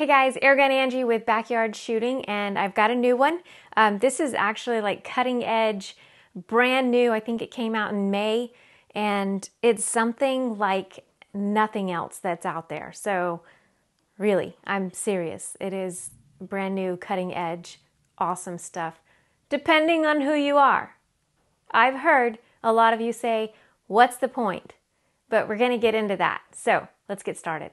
Hey guys, Airgun Angie with Backyard Shooting, and I've got a new one. Um, this is actually like cutting edge, brand new. I think it came out in May, and it's something like nothing else that's out there. So, really, I'm serious. It is brand new, cutting edge, awesome stuff, depending on who you are. I've heard a lot of you say, What's the point? But we're going to get into that. So, let's get started.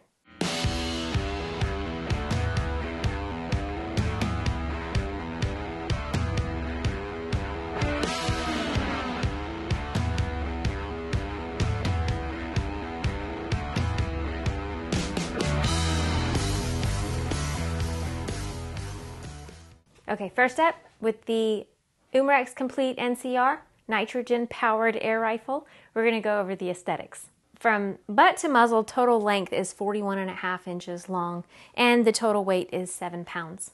Okay, first up with the Umarex Komplete NCR nitrogen powered air rifle, we're going to go over the aesthetics. From butt to muzzle, total length is 41 and a half inches long, and the total weight is 7 pounds.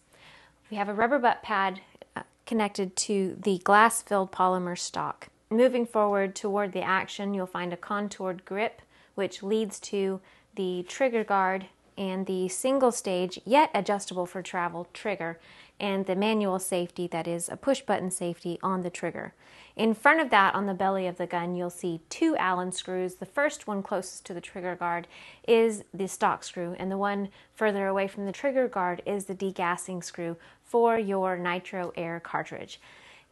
We have a rubber butt pad uh, connected to the glass filled polymer stock. Moving forward toward the action, you'll find a contoured grip, which leads to the trigger guard and the single stage, yet adjustable for travel trigger and the manual safety that is a push button safety on the trigger. In front of that, on the belly of the gun, you'll see two Allen screws. The first one closest to the trigger guard is the stock screw, and the one further away from the trigger guard is the degassing screw for your nitro air cartridge.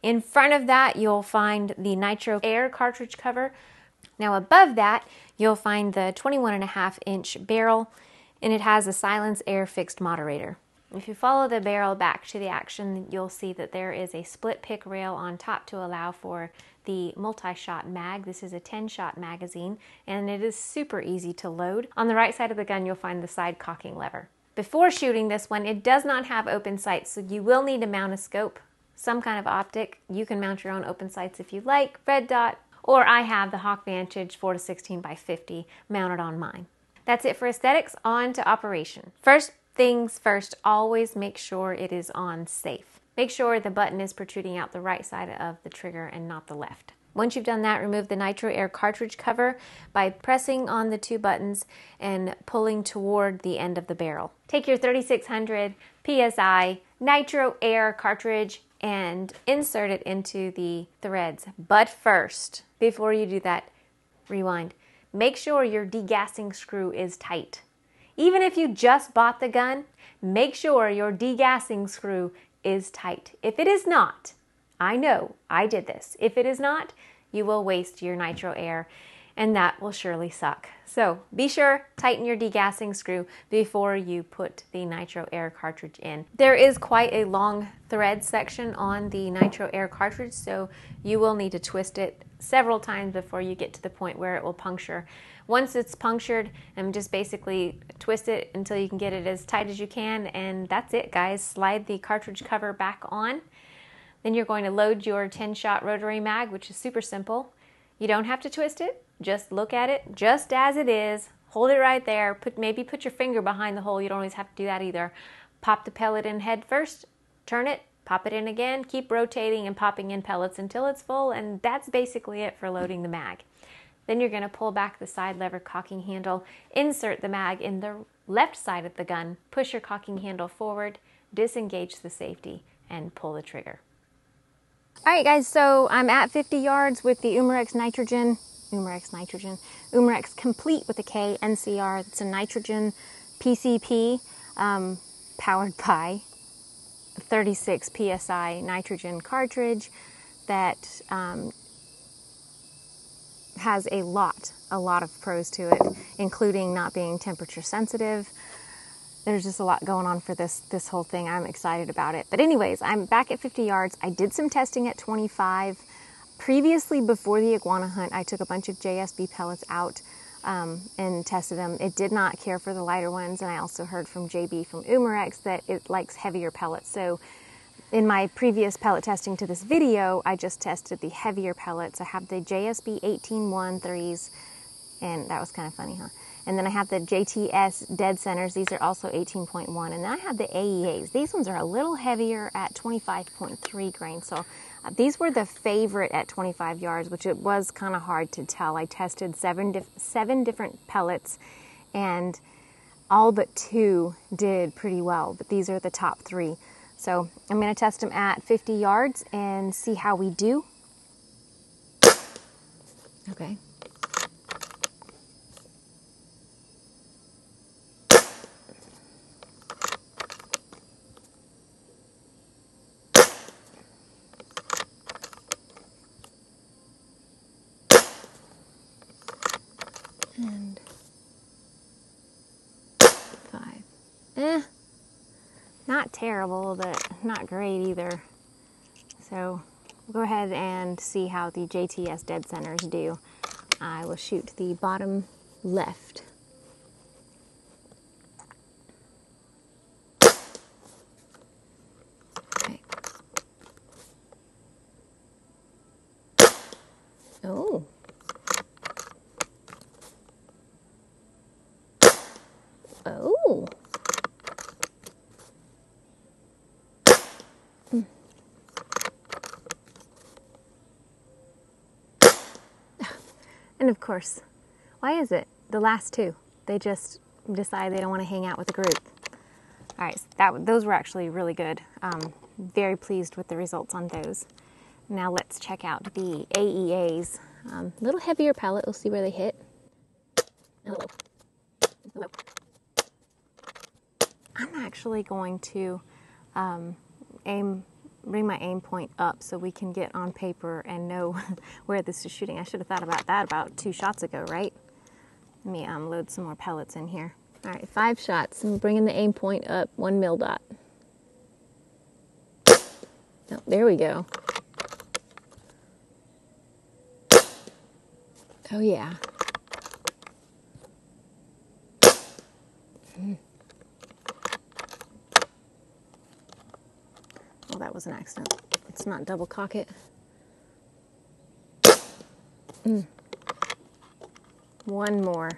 In front of that, you'll find the nitro air cartridge cover. Now, above that, you'll find the 21 and a half inch barrel, and it has a SilencAir fixed moderator. If you follow the barrel back to the action, you'll see that there is a split pick rail on top to allow for the multi-shot mag. This is a 10-shot magazine, and it is super easy to load. On the right side of the gun, you'll find the side cocking lever. Before shooting this one, it does not have open sights, so you will need to mount a scope, some kind of optic. You can mount your own open sights if you like, red dot, or I have the Hawke Vantage 4 to 16 by 50 mounted on mine. That's it for aesthetics, on to operation. First, things first, always make sure it is on safe. Make sure the button is protruding out the right side of the trigger and not the left. Once you've done that, remove the Nitro Air cartridge cover by pressing on the two buttons and pulling toward the end of the barrel. Take your 3600 PSI Nitro Air cartridge and insert it into the threads. But first, before you do that, rewind. Make sure your degassing screw is tight. Even if you just bought the gun, make sure your degassing screw is tight. If it is not, I know I did this. If it is not, you will waste your nitro air and that will surely suck. So be sure tighten your degassing screw before you put the nitro air cartridge in. There is quite a long thread section on the nitro air cartridge, so you will need to twist it several times before you get to the point where it will puncture. Once it's punctured, and just basically twist it until you can get it as tight as you can, and that's it, guys. Slide the cartridge cover back on. Then you're going to load your 10 shot rotary mag, which is super simple. You don't have to twist it, just look at it just as it is. Hold it right there. Put maybe put your finger behind the hole. You don't always have to do that either. Pop the pellet in head first, turn it, pop it in again, keep rotating and popping in pellets until it's full, and that's basically it for loading the mag. Then you're going to pull back the side lever cocking handle, insert the mag in the left side of the gun, push your cocking handle forward, disengage the safety, and pull the trigger. All right, guys, so I'm at 50 yards with the Umarex Nitrogen, Umarex Nitrogen, Umarex Komplete with a K NCR. It's a nitrogen PCP um, powered by 36 psi nitrogen cartridge that um, has a lot, a lot of pros to it, including not being temperature sensitive. There's just a lot going on for this this whole thing. I'm excited about it. But anyways, I'm back at 50 yards. I did some testing at 25. Previously, before the iguana hunt, I took a bunch of JSB pellets out um, and tested them. It did not care for the lighter ones, and I also heard from JB from Umarex that it likes heavier pellets. So in my previous pellet testing to this video, I just tested the heavier pellets. I have the JSB 18-1 and that was kind of funny, huh? And then I have the JTS dead centers. These are also 18.1. And then I have the AEAs. These ones are a little heavier at 25.3 grains. So uh, these were the favorite at 25 yards, which it was kind of hard to tell. I tested seven, dif seven different pellets and all but two did pretty well, but these are the top three. So I'm going to test them at 50 yards and see how we do. Okay. And five. Eh, not terrible, but not great either. So go ahead and see how the JTS dead centers do. I will shoot the bottom left. Okay. Oh. Oh. Mm. And of course, why is it the last two? They just decide they don't want to hang out with the group. All right, that those were actually really good. Um, very pleased with the results on those. Now let's check out the AEAs. A um, little heavier pellet, We'll see where they hit. I'm actually going to um, aim, bring my aim point up so we can get on paper and know where this is shooting. I should have thought about that about two shots ago, right? Let me um, load some more pellets in here. All right, five shots. I'm bringing the aim point up, one mil dot. Oh, there we go. Oh, yeah. Mm. That was an accident. Let's not double cock it. Mm. One more.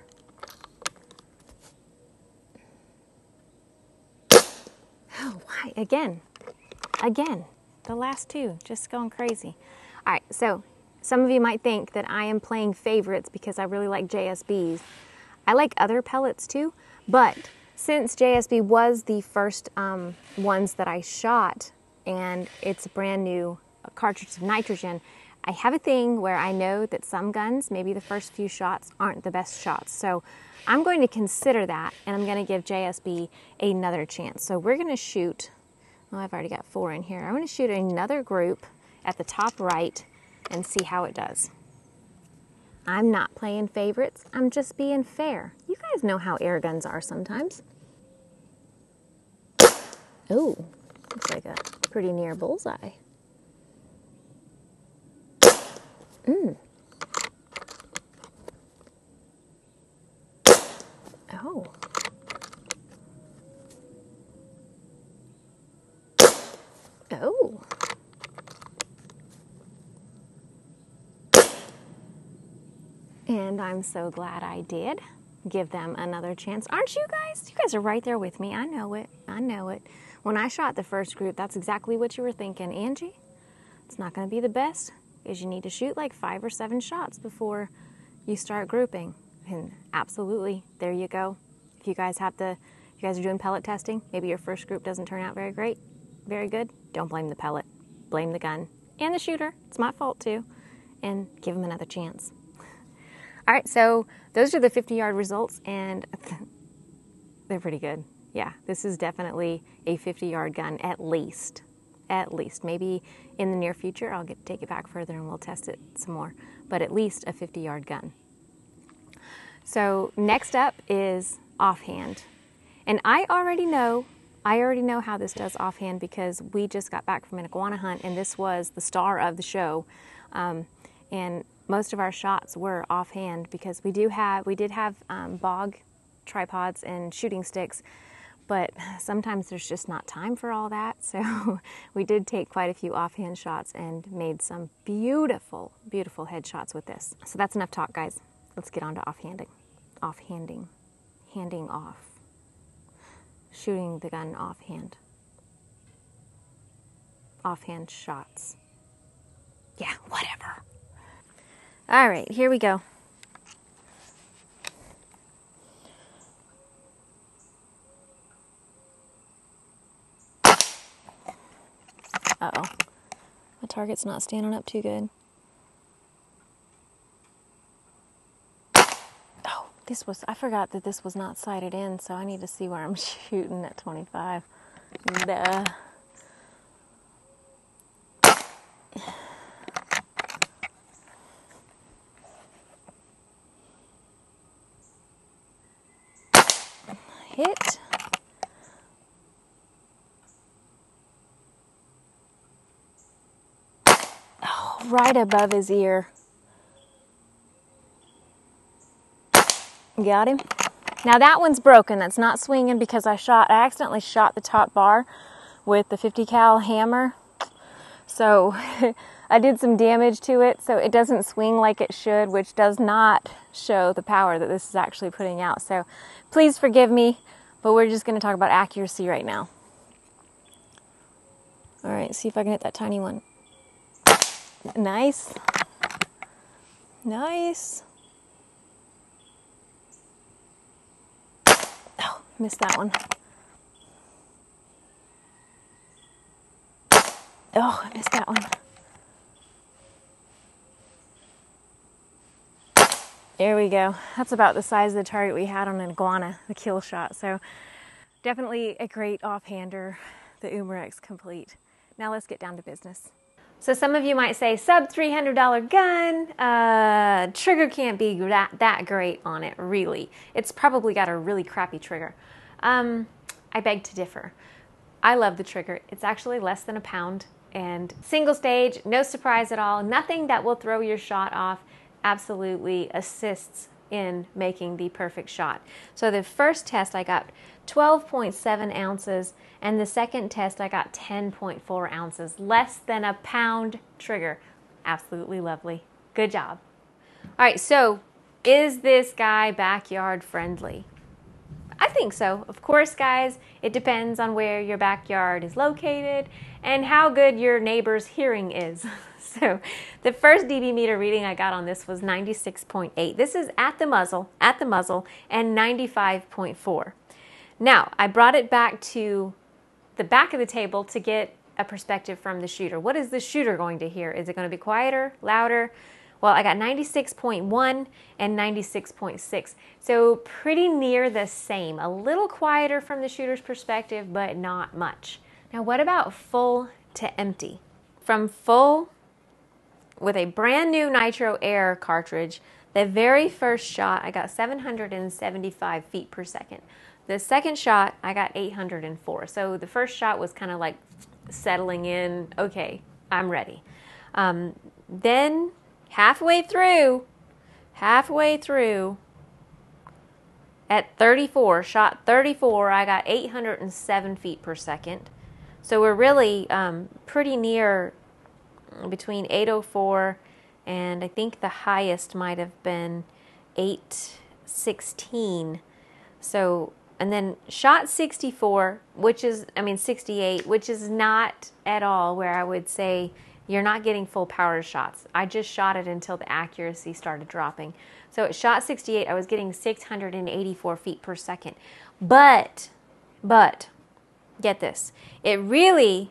Oh, why? Again. Again. The last two. Just going crazy. All right, so some of you might think that I am playing favorites because I really like JSBs. I like other pellets too, but since JSB was the first um, ones that I shot and it's a brand new cartridge of nitrogen, I have a thing where I know that some guns, maybe the first few shots, aren't the best shots. So I'm going to consider that and I'm going to give JSB another chance. So we're going to shoot, oh, I've already got four in here. I'm going to shoot another group at the top right and see how it does. I'm not playing favorites, I'm just being fair. You guys know how air guns are sometimes. Oh, looks like a pretty near bullseye. Mmm. Oh. Oh. And I'm so glad I did give them another chance. Aren't you guys? You guys are right there with me. I know it. I know it. When I shot the first group, that's exactly what you were thinking. Angie, it's not going to be the best because you need to shoot like five or seven shots before you start grouping. And absolutely, there you go. If you guys have to, if you guys are doing pellet testing, maybe your first group doesn't turn out very great, very good, don't blame the pellet. Blame the gun and the shooter. It's my fault too. And give them another chance. All right, so those are the 50 yard results, and they're pretty good. Yeah, this is definitely a 50 yard gun at least. At least. Maybe in the near future I'll get take it back further and we'll test it some more, but at least a 50 yard gun. So, next up is offhand. And I already know I already know how this does offhand because we just got back from an iguana hunt and this was the star of the show. Um, and most of our shots were offhand because we do have we did have um, BOG tripods and shooting sticks but sometimes there's just not time for all that. So we did take quite a few offhand shots and made some beautiful beautiful headshots with this. So that's enough talk guys. Let's get on to offhanding offhanding handing off shooting the gun offhand offhand shots. Yeah whatever. All right, here we go. Uh oh. My target's not standing up too good. Oh, this was, I forgot that this was not sighted in, so I need to see where I'm shooting at 25. Duh. Hit. Oh, right above his ear. Got him. Now that one's broken. That's not swinging because I shot, I accidentally shot the top bar with the 50 cal hammer. So I did some damage to it so it doesn't swing like it should, which does not show the power that this is actually putting out. So please forgive me, but we're just going to talk about accuracy right now. All right, see if I can hit that tiny one. Nice. Nice. Oh, missed that one. Oh, I missed that one. There we go. That's about the size of the target we had on an iguana, the kill shot. So definitely a great offhander, the Umarex Komplete. Now let's get down to business. So some of you might say, sub $300 gun, uh, trigger can't be that, that great on it, really. It's probably got a really crappy trigger. Um, I beg to differ. I love the trigger. It's actually less than a pound and single stage, no surprise at all. Nothing that will throw your shot off absolutely assists in making the perfect shot. So the first test I got 12.7 ounces and the second test I got 10.4 ounces, less than a pound trigger. Absolutely lovely. Good job. All right, so is this guy backyard friendly? I think so. Of course, guys, it depends on where your backyard is located and how good your neighbor's hearing is. so, the first dB meter reading I got on this was 96.8. This is at the muzzle, at the muzzle, and 95.4. Now, I brought it back to the back of the table to get a perspective from the shooter. What is the shooter going to hear? Is it going to be quieter, louder? Well, I got 96.1 and 96.6. So pretty near the same. A little quieter from the shooter's perspective, but not much. Now, what about full to empty? From full with a brand new Nitro Air cartridge, the very first shot, I got 775 feet per second. The second shot, I got 804. So the first shot was kind of like settling in, okay, I'm ready. Um, then halfway through, halfway through, at 34, shot 34, I got 807 feet per second. So we're really um, pretty near between 804 and I think the highest might have been 816. So and then shot 64, which is, I mean, 68, which is not at all where I would say you're not getting full power shots. I just shot it until the accuracy started dropping. So at shot 68, I was getting 684 feet per second. But, but, get this. It really,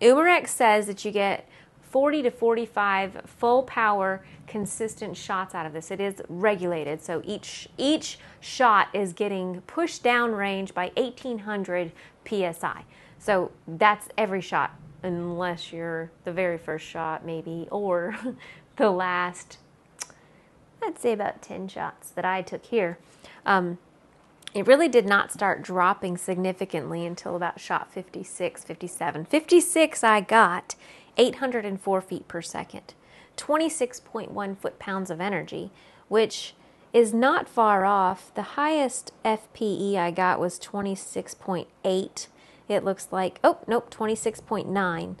Umarex says that you get 40 to 45 full power consistent shots out of this. It is regulated, so each each shot is getting pushed down range by 1800 psi. So that's every shot, unless you're the very first shot, maybe, or the last. I'd say about 10 shots that I took here. Um, it really did not start dropping significantly until about shot 56, 57. 56 I got 804 feet per second, 26.1 foot pounds of energy, which is not far off. The highest FPE I got was 26.8. It looks like, oh, nope, 26.9.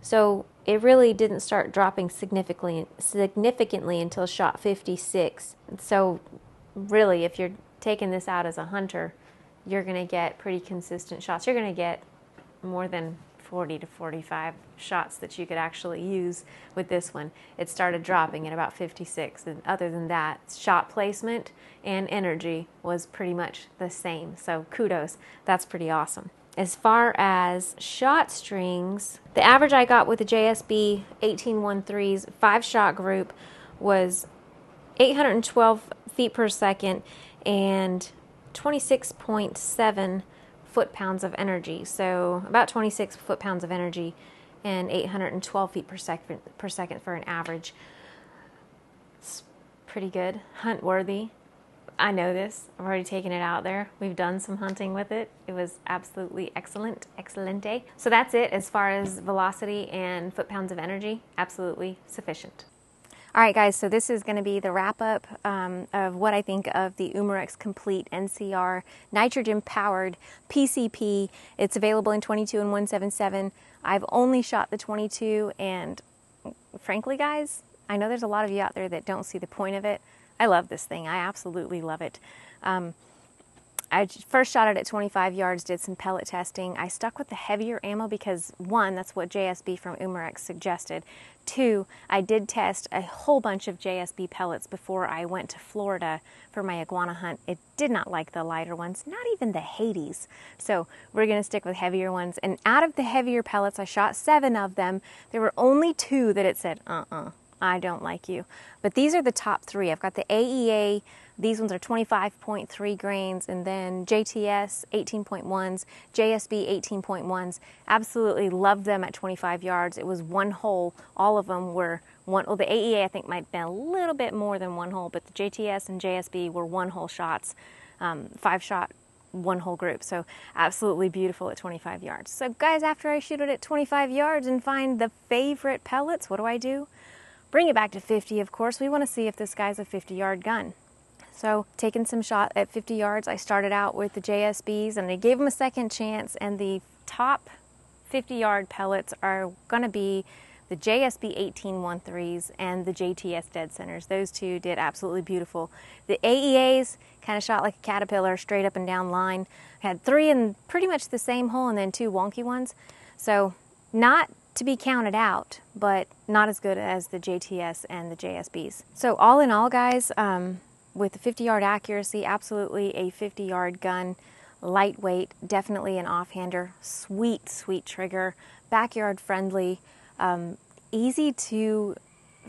So it really didn't start dropping significantly significantly until shot 56. So really, if you're taking this out as a hunter, you're going to get pretty consistent shots. You're going to get more than 40 to 45 shots that you could actually use with this one. It started dropping at about 56, and other than that, shot placement and energy was pretty much the same. So kudos, that's pretty awesome. As far as shot strings, the average I got with the JSB 1813's five shot group was 812 feet per second and 26.7 foot pounds of energy. So about 26 foot pounds of energy and 812 feet per second per second for an average. It's pretty good, hunt worthy. I know this. I've already taken it out there. We've done some hunting with it. It was absolutely excellent, excelente. So that's it as far as velocity and foot pounds of energy. Absolutely sufficient. All right, guys, so this is going to be the wrap up um, of what I think of the Umarex Komplete NCR nitrogen powered PCP. It's available in 22 and 177. I've only shot the 22, and frankly, guys, I know there's a lot of you out there that don't see the point of it. I love this thing. I absolutely love it. Um, I first shot it at 25 yards, did some pellet testing. I stuck with the heavier ammo because one, that's what JSB from Umarex suggested. Two, I did test a whole bunch of JSB pellets before I went to Florida for my iguana hunt. It did not like the lighter ones, not even the Hades. So we're going to stick with heavier ones. And out of the heavier pellets, I shot seven of them. There were only two that it said, uh uh I don't like you. But these are the top three. I've got the AEA, these ones are 25.3 grains, and then JTS 18.1s, JSB 18.1s. Absolutely loved them at 25 yards. It was one hole. All of them were one. Well, the AEA I think might have been a little bit more than one hole, but the JTS and JSB were one hole shots, um, five shot one whole group. So absolutely beautiful at 25 yards. So guys, after I shoot it at 25 yards and find the favorite pellets, what do I do? Bring it back to 50, of course. We want to see if this guy's a 50 yard gun. So, taking some shot at 50 yards, I started out with the JSBs and I gave them a second chance. And the top 50 yard pellets are going to be the JSB 1813s and the JTS dead centers. Those two did absolutely beautiful. The AEAs kind of shot like a caterpillar, straight up and down line. I had three in pretty much the same hole and then two wonky ones. So, not to be counted out, but not as good as the JTS and the JSBs. So, all in all, guys, um, with 50 yard accuracy, absolutely a 50 yard gun, lightweight, definitely an offhander, sweet, sweet trigger, backyard friendly, um, easy to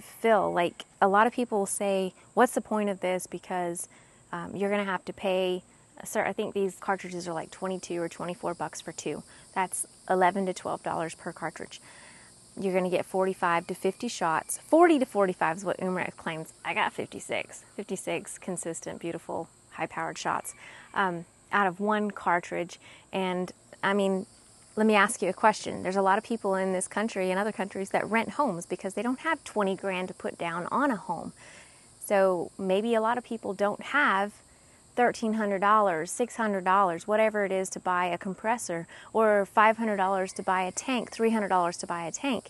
fill. Like a lot of people say, What's the point of this? Because um, you're going to have to pay. Sir, I think these cartridges are like 22 or 24 bucks for two. That's 11 to 12 dollars per cartridge you're going to get 45 to 50 shots. 40 to 45 is what Umarex claims. I got 56. 56 consistent, beautiful, high powered shots um, out of one cartridge. And I mean, let me ask you a question. There's a lot of people in this country and other countries that rent homes because they don't have 20 grand to put down on a home. So maybe a lot of people don't have $1,300, $600, whatever it is to buy a compressor, or $500 to buy a tank, $300 to buy a tank.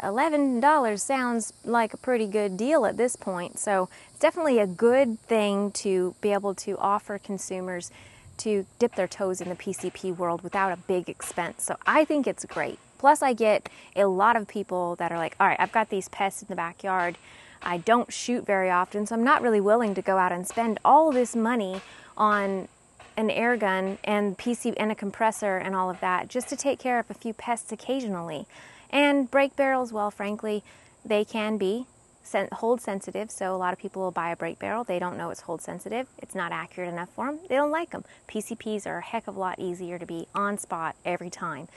$11 sounds like a pretty good deal at this point. So it's definitely a good thing to be able to offer consumers to dip their toes in the PCP world without a big expense. So I think it's great. Plus, I get a lot of people that are like, all right, I've got these pests in the backyard. I don't shoot very often, so I'm not really willing to go out and spend all this money on an air gun and PC and a compressor and all of that just to take care of a few pests occasionally. And break barrels, well, frankly, they can be hold sensitive. So a lot of people will buy a break barrel. They don't know it's hold sensitive. It's not accurate enough for them. They don't like them. PCPs are a heck of a lot easier to be on spot every time.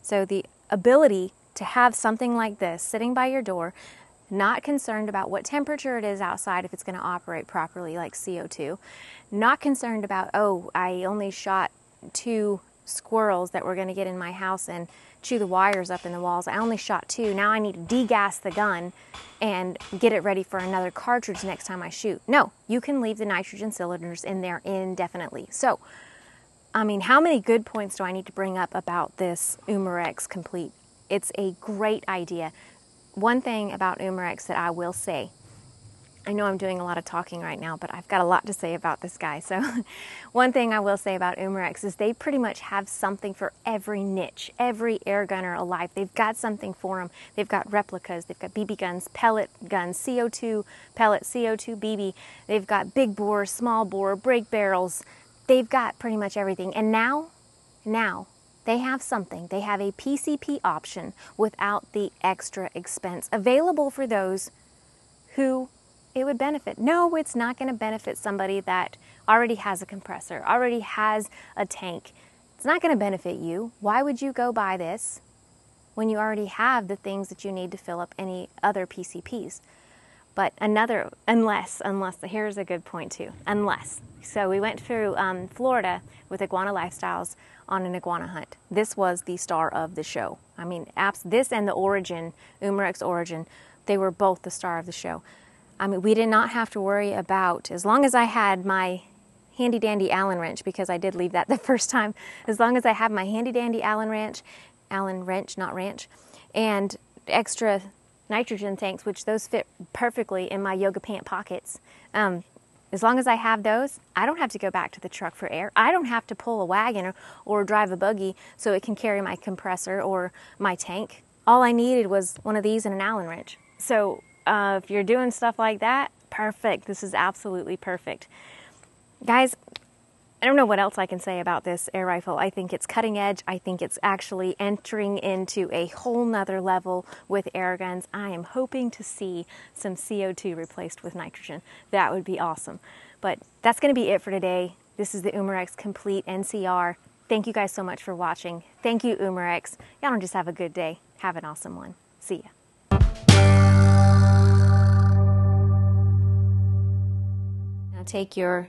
So the ability to have something like this sitting by your door not concerned about what temperature it is outside if it's going to operate properly, like CO2, not concerned about, oh, I only shot two squirrels that were going to get in my house and chew the wires up in the walls. I only shot two. Now I need to degas the gun and get it ready for another cartridge next time I shoot. No, you can leave the nitrogen cylinders in there indefinitely. So, I mean, how many good points do I need to bring up about this Umarex Komplete? It's a great idea one thing about Umarex that I will say, I know I'm doing a lot of talking right now, but I've got a lot to say about this guy. So, one thing I will say about Umarex is they pretty much have something for every niche, every air gunner alive. They've got something for them. They've got replicas, they've got BB guns, pellet guns, CO2 pellet, CO2 BB. They've got big bore, small bore, break barrels. They've got pretty much everything. And now, now, they have something. They have a PCP option without the extra expense available for those who it would benefit. No, it's not going to benefit somebody that already has a compressor, already has a tank. It's not going to benefit you. Why would you go buy this when you already have the things that you need to fill up any other PCPs? But another, unless, unless, here's a good point too, unless. So we went through um, Florida with Iguana Lifestyles on an iguana hunt. This was the star of the show. I mean, apps, this and the Origin, Umarex Origin, they were both the star of the show. I mean, we did not have to worry about, as long as I had my handy dandy Allen wrench, because I did leave that the first time, as long as I have my handy dandy Allen wrench, Allen wrench, not ranch, and extra nitrogen tanks, which those fit perfectly in my yoga pant pockets. Um, as long as I have those, I don't have to go back to the truck for air. I don't have to pull a wagon or, or drive a buggy so it can carry my compressor or my tank. All I needed was one of these and an Allen wrench. So uh, if you're doing stuff like that, perfect. This is absolutely perfect. Guys, I don't know what else I can say about this air rifle. I think it's cutting edge. I think it's actually entering into a whole nother level with air guns. I am hoping to see some CO2 replaced with nitrogen. That would be awesome. But that's going to be it for today. This is the Umarex Komplete NCR. Thank you guys so much for watching. Thank you, Umarex. Y'all don't just have a good day. Have an awesome one. See ya. Now take your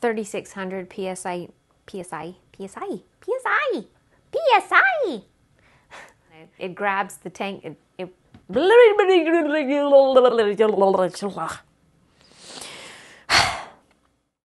3600 psi psi psi psi psi it grabs the tank it,